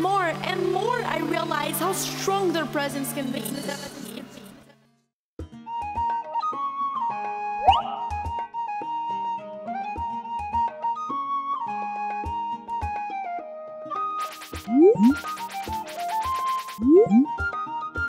more and more I realize how strong their presence can be. Mm-hmm.